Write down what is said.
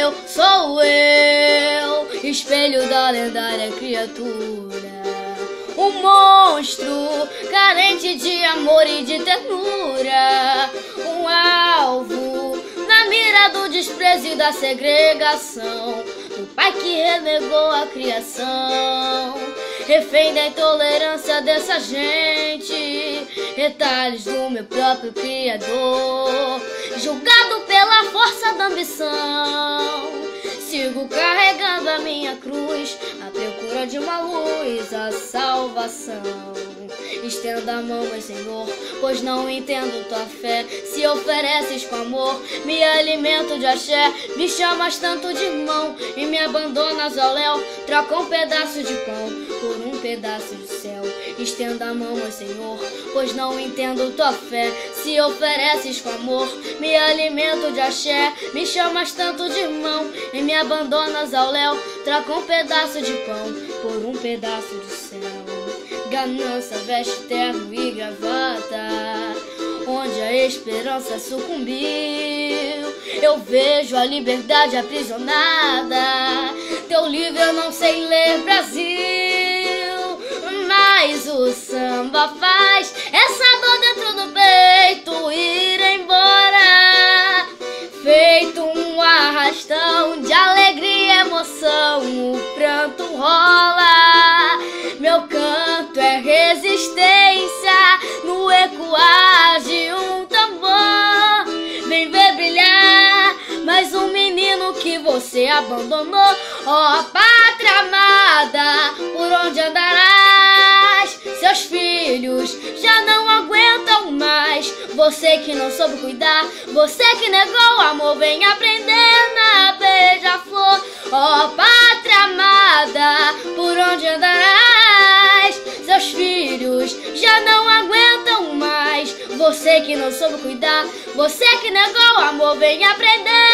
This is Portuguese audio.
eu, sou eu, espelho da lendária criatura. Um monstro carente de amor e de ternura. Um alvo na mira do desprezo e da segregação. Do pai que renegou a criação. Refém da intolerância dessa gente. Retalhos do meu próprio Criador. Julgado pela força da ambição. Sigo carregando a minha cruz, de uma luz, a salvação. Estenda a mão, meu Senhor, pois não entendo tua fé. Se ofereces com amor, me alimento de axé. Me chamas tanto de irmão e me abandonas ao léu. Troca um pedaço de pão por um pedaço de céu. Estenda a mão, meu Senhor, pois não entendo tua fé. Se ofereces com amor, me alimento de axé. Me chamas tanto de irmão e me abandonas ao léu. Troca um pedaço de pão por um pedaço de céu. Ganância, veste terno e gravata. Onde a esperança sucumbiu, eu vejo a liberdade aprisionada. Teu livro eu não sei ler, Brasil. Samba faz essa dor dentro do peito ir embora. Feito um arrastão de alegria e emoção, o pranto rola. Meu canto é resistência no ecoar de um tambor. Vem ver brilhar mais um menino que você abandonou. Ó oh, pátria amada, por onde andarás? Você que não soube cuidar, você que negou o amor, vem aprender na beija-flor. Ó oh, pátria amada, por onde andarás? Seus filhos já não aguentam mais. Você que não soube cuidar, você que negou o amor, vem aprender